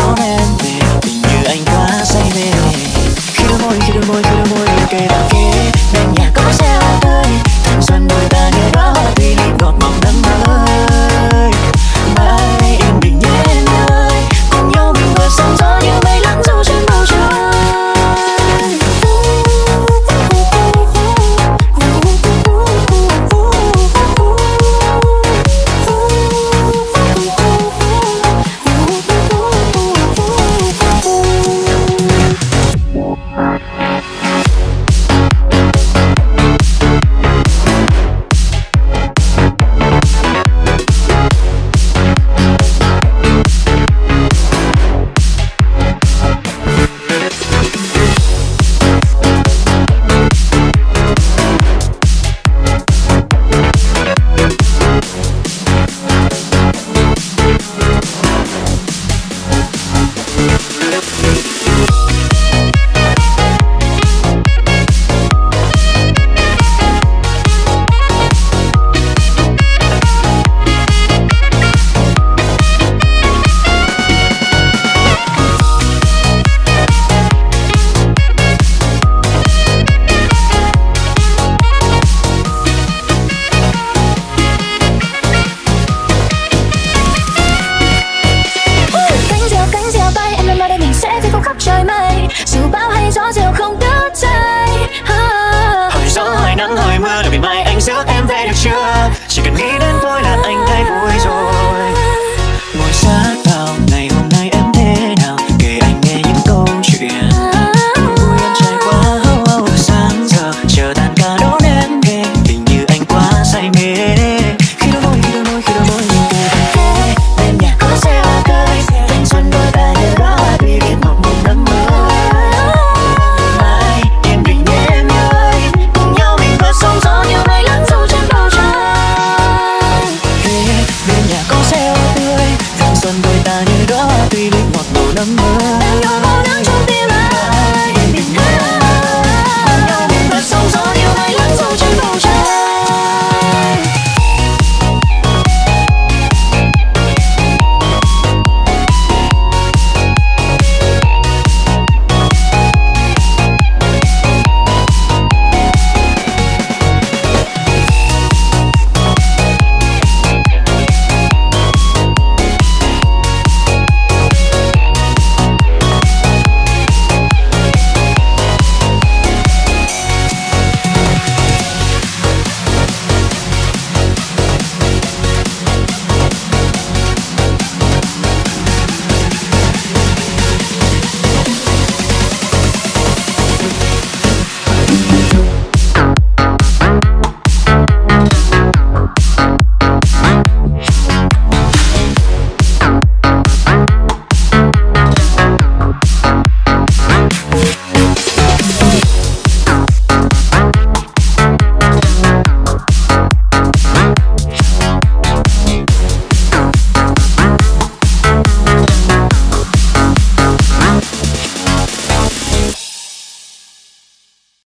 down my and very chill. She can lead and